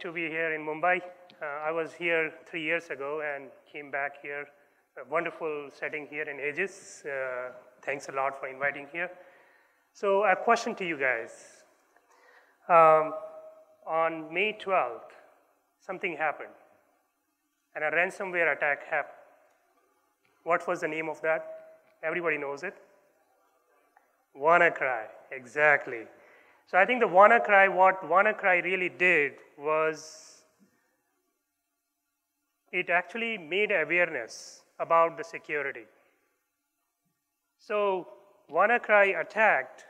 To be here in Mumbai. Uh, I was here three years ago and came back here. A wonderful setting here in Aegis. Uh, thanks a lot for inviting here. So a question to you guys. Um, on May 12th, something happened, and a ransomware attack happened. What was the name of that? Everybody knows it. WannaCry, exactly. So I think the WannaCry, what WannaCry really did was it actually made awareness about the security. So WannaCry attacked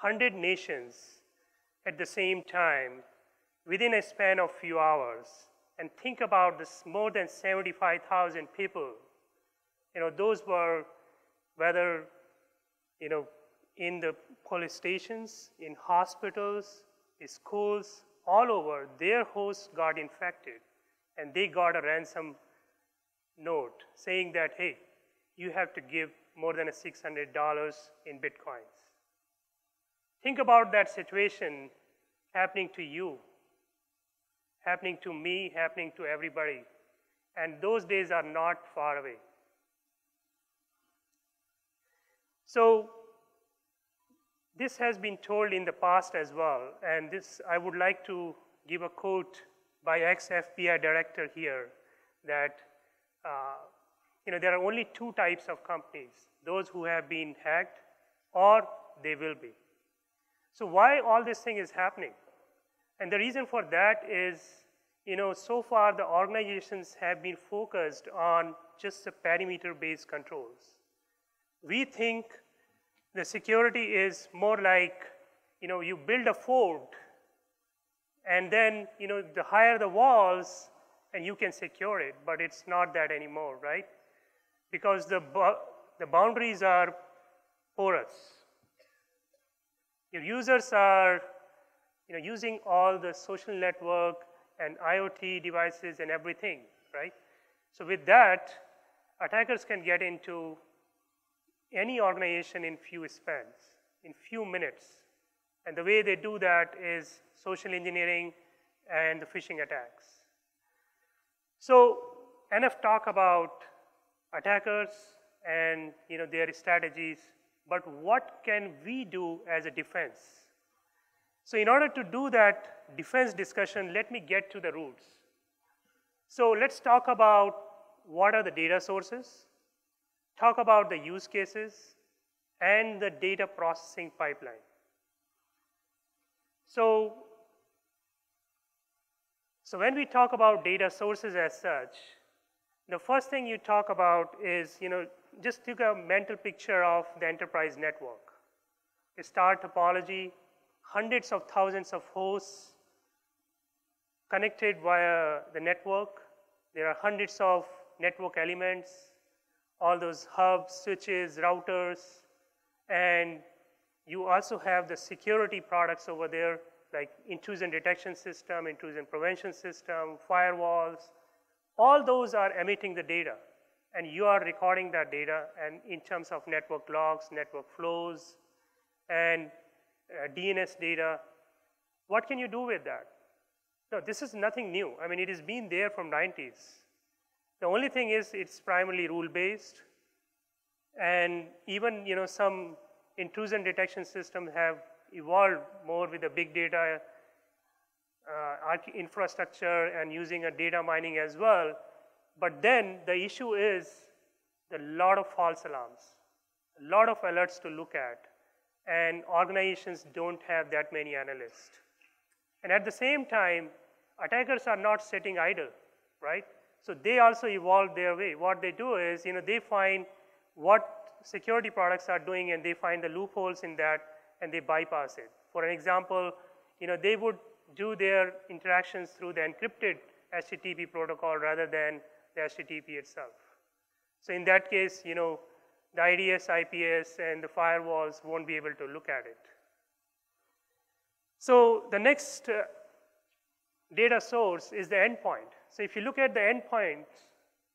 100 nations at the same time within a span of few hours. And think about this more than 75,000 people. You know, those were whether, you know, in the police stations, in hospitals, in schools, all over, their hosts got infected and they got a ransom note saying that, hey, you have to give more than $600 in bitcoins. Think about that situation happening to you, happening to me, happening to everybody. And those days are not far away. So this has been told in the past as well, and this I would like to give a quote by ex-FBI director here that uh, you know there are only two types of companies: those who have been hacked, or they will be. So why all this thing is happening? And the reason for that is, you know, so far the organizations have been focused on just the perimeter-based controls. We think the security is more like, you know, you build a fort, and then, you know, the higher the walls, and you can secure it, but it's not that anymore, right? Because the, the boundaries are porous. Your users are, you know, using all the social network and IoT devices and everything, right? So with that, attackers can get into any organization in few spans, in few minutes. And the way they do that is social engineering and the phishing attacks. So enough talk about attackers and you know, their strategies, but what can we do as a defense? So in order to do that defense discussion, let me get to the roots. So let's talk about what are the data sources, talk about the use cases and the data processing pipeline. So, so when we talk about data sources as such, the first thing you talk about is, you know, just take a mental picture of the enterprise network. A star topology, hundreds of thousands of hosts connected via the network. There are hundreds of network elements all those hubs, switches, routers, and you also have the security products over there, like intrusion detection system, intrusion prevention system, firewalls. All those are emitting the data, and you are recording that data, and in terms of network logs, network flows, and uh, DNS data, what can you do with that? No, this is nothing new. I mean, it has been there from 90s. The only thing is it's primarily rule-based, and even you know some intrusion detection systems have evolved more with the big data uh, infrastructure and using a data mining as well. But then the issue is a lot of false alarms, a lot of alerts to look at, and organizations don't have that many analysts. And at the same time, attackers are not sitting idle, right? So they also evolve their way. What they do is, you know, they find what security products are doing and they find the loopholes in that and they bypass it. For an example, you know, they would do their interactions through the encrypted HTTP protocol rather than the HTTP itself. So in that case, you know, the IDS, IPS, and the firewalls won't be able to look at it. So the next uh, data source is the endpoint. So if you look at the endpoints,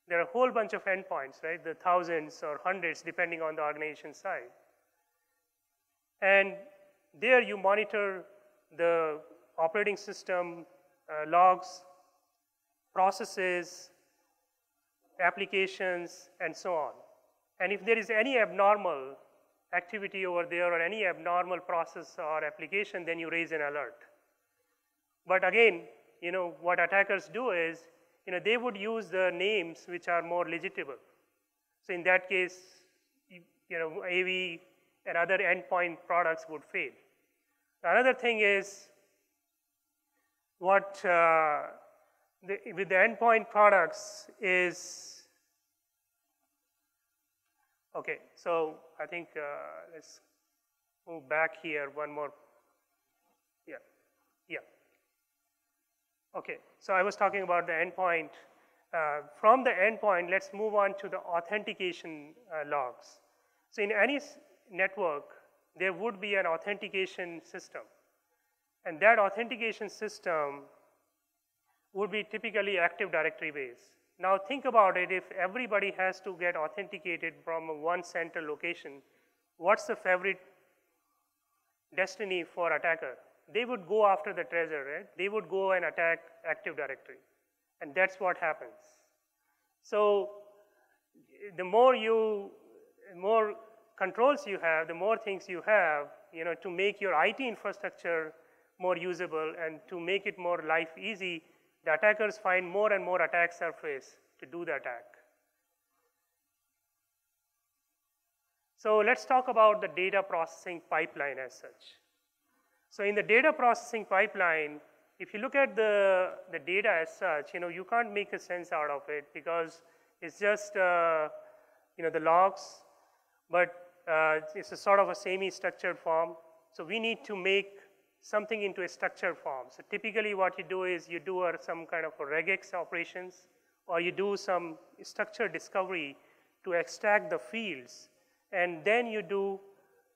there are a whole bunch of endpoints, right? The thousands or hundreds, depending on the organization size. And there you monitor the operating system uh, logs, processes, applications, and so on. And if there is any abnormal activity over there or any abnormal process or application, then you raise an alert. But again, you know, what attackers do is, you know, they would use the names which are more legitimate. So in that case, you know, AV and other endpoint products would fail. Another thing is what uh, the, with the endpoint products is, okay, so I think uh, let's move back here one more, Okay, so I was talking about the endpoint. Uh, from the endpoint, let's move on to the authentication uh, logs. So in any network, there would be an authentication system. And that authentication system would be typically Active Directory based. Now think about it, if everybody has to get authenticated from one central location, what's the favorite destiny for attacker? They would go after the treasure, right? They would go and attack Active Directory. And that's what happens. So the more you, more controls you have, the more things you have, you know, to make your IT infrastructure more usable and to make it more life easy, the attackers find more and more attack surface to do the attack. So let's talk about the data processing pipeline as such. So in the data processing pipeline, if you look at the, the data as such, you know, you can't make a sense out of it because it's just, uh, you know, the logs, but uh, it's a sort of a semi-structured form. So we need to make something into a structured form. So typically what you do is you do some kind of regex operations or you do some structure discovery to extract the fields and then you do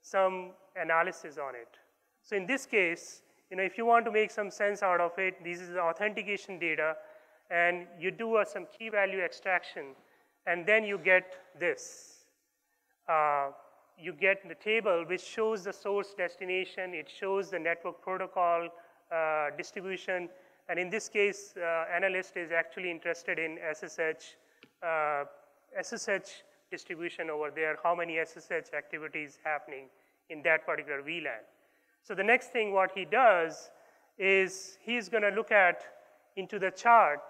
some analysis on it. So in this case, you know, if you want to make some sense out of it, this is the authentication data and you do some key value extraction and then you get this. Uh, you get the table which shows the source destination, it shows the network protocol uh, distribution, and in this case, uh, analyst is actually interested in SSH, uh, SSH distribution over there, how many SSH activities happening in that particular VLAN. So the next thing what he does is he's going to look at into the chart,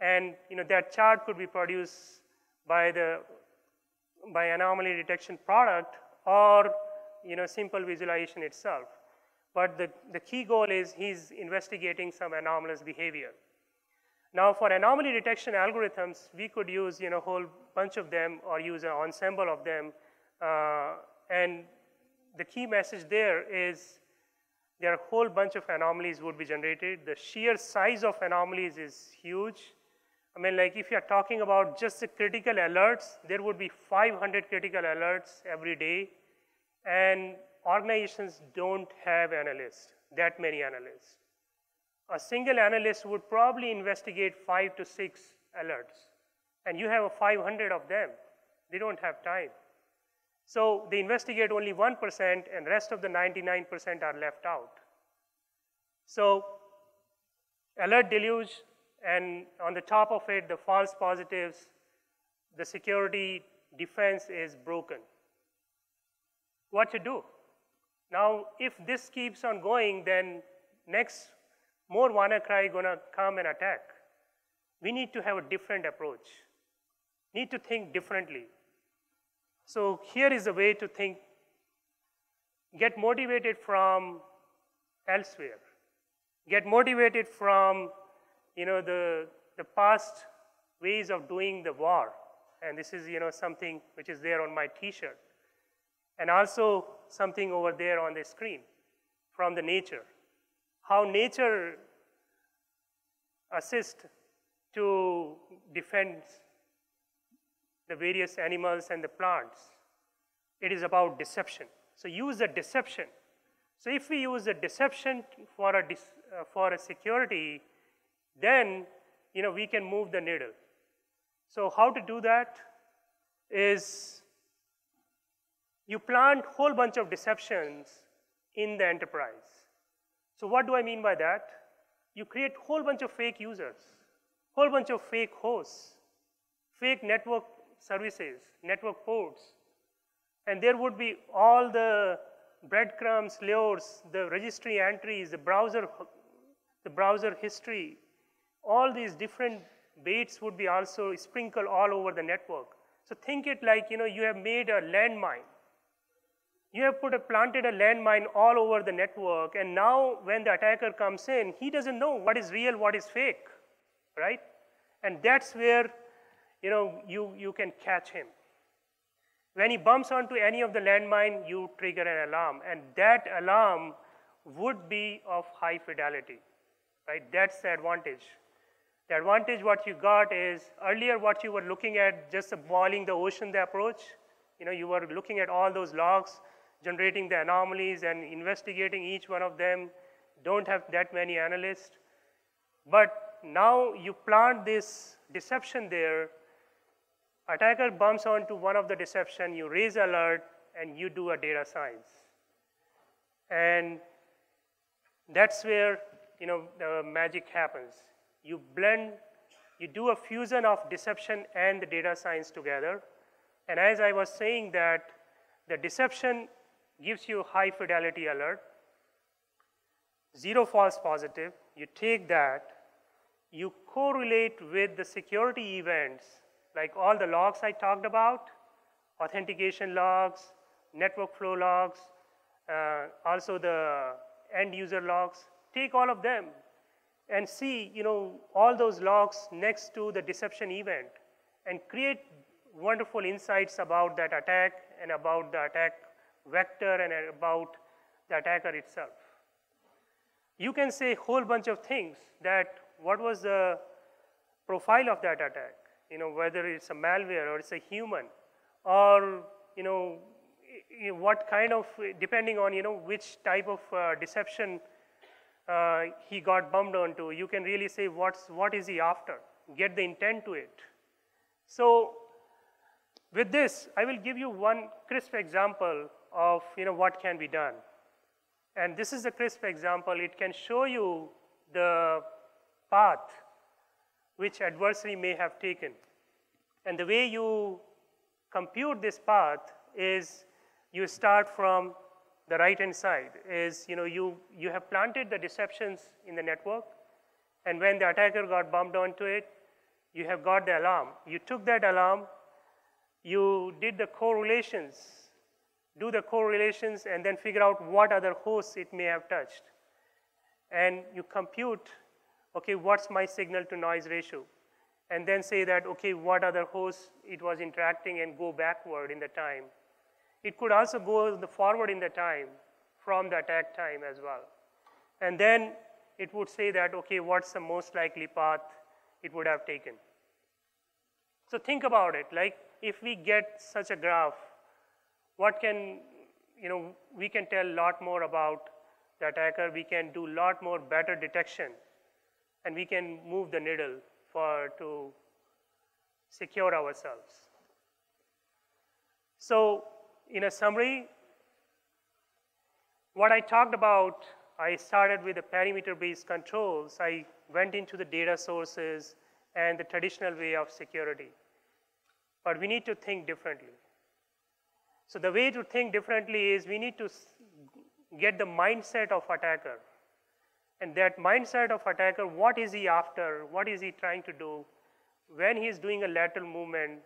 and you know that chart could be produced by the by anomaly detection product or you know, simple visualization itself. But the, the key goal is he's investigating some anomalous behavior. Now for anomaly detection algorithms, we could use you know, a whole bunch of them or use an ensemble of them. Uh, and the key message there is there are a whole bunch of anomalies would be generated. The sheer size of anomalies is huge. I mean, like if you're talking about just the critical alerts, there would be 500 critical alerts every day. And organizations don't have analysts, that many analysts. A single analyst would probably investigate five to six alerts. And you have a 500 of them. They don't have time. So they investigate only 1% and rest of the 99% are left out. So alert deluge and on the top of it, the false positives, the security defense is broken. What to do? Now, if this keeps on going, then next, more WannaCry gonna come and attack. We need to have a different approach. Need to think differently. So here is a way to think, get motivated from elsewhere. Get motivated from you know, the, the past ways of doing the war. And this is, you know, something which is there on my t-shirt. And also something over there on the screen from the nature. How nature assists to defend the various animals and the plants. It is about deception. So use the deception. So if we use the deception for a, uh, for a security then you know, we can move the needle. So how to do that is you plant whole bunch of deceptions in the enterprise. So what do I mean by that? You create whole bunch of fake users, whole bunch of fake hosts, fake network services, network ports, and there would be all the breadcrumbs, layers, the registry entries, the browser, the browser history, all these different baits would be also sprinkled all over the network. So think it like, you know, you have made a landmine. You have put a, planted a landmine all over the network, and now when the attacker comes in, he doesn't know what is real, what is fake, right? And that's where, you know, you, you can catch him. When he bumps onto any of the landmine, you trigger an alarm, and that alarm would be of high fidelity, right? That's the advantage. The advantage what you got is earlier what you were looking at just boiling the ocean the approach, you know, you were looking at all those logs, generating the anomalies and investigating each one of them, don't have that many analysts. But now you plant this deception there, attacker bumps onto one of the deception, you raise alert, and you do a data science. And that's where you know the magic happens. You blend, you do a fusion of deception and the data science together. And as I was saying that the deception gives you high fidelity alert, zero false positive, you take that, you correlate with the security events, like all the logs I talked about, authentication logs, network flow logs, uh, also the end user logs, take all of them and see, you know, all those logs next to the deception event and create wonderful insights about that attack and about the attack vector and about the attacker itself. You can say a whole bunch of things that what was the profile of that attack, you know, whether it's a malware or it's a human, or, you know, what kind of, depending on, you know, which type of uh, deception uh, he got bumped onto, you can really say what's, what is he after, get the intent to it. So with this, I will give you one crisp example of you know, what can be done. And this is a crisp example. It can show you the path which adversary may have taken. And the way you compute this path is you start from the right-hand side is, you know, you, you have planted the deceptions in the network, and when the attacker got bumped onto it, you have got the alarm. You took that alarm, you did the correlations, do the correlations, and then figure out what other hosts it may have touched. And you compute, okay, what's my signal to noise ratio? And then say that, okay, what other hosts it was interacting and go backward in the time. It could also go the forward in the time from the attack time as well. And then it would say that, okay, what's the most likely path it would have taken. So think about it, like if we get such a graph, what can, you know, we can tell a lot more about the attacker, we can do a lot more better detection, and we can move the needle for to secure ourselves. So in a summary, what I talked about, I started with the perimeter-based controls. I went into the data sources and the traditional way of security. But we need to think differently. So the way to think differently is we need to get the mindset of attacker. And that mindset of attacker, what is he after? What is he trying to do? When he's doing a lateral movement,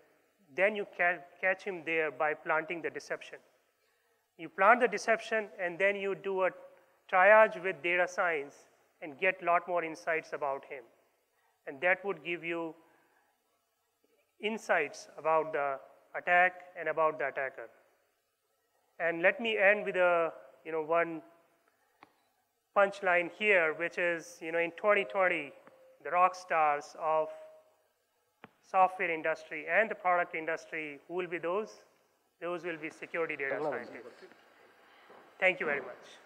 then you can catch him there by planting the deception. You plant the deception and then you do a triage with data science and get a lot more insights about him. And that would give you insights about the attack and about the attacker. And let me end with a, you know, one punchline here, which is, you know, in 2020, the rock stars of software industry and the product industry, who will be those? Those will be security data scientists. Thank you very much.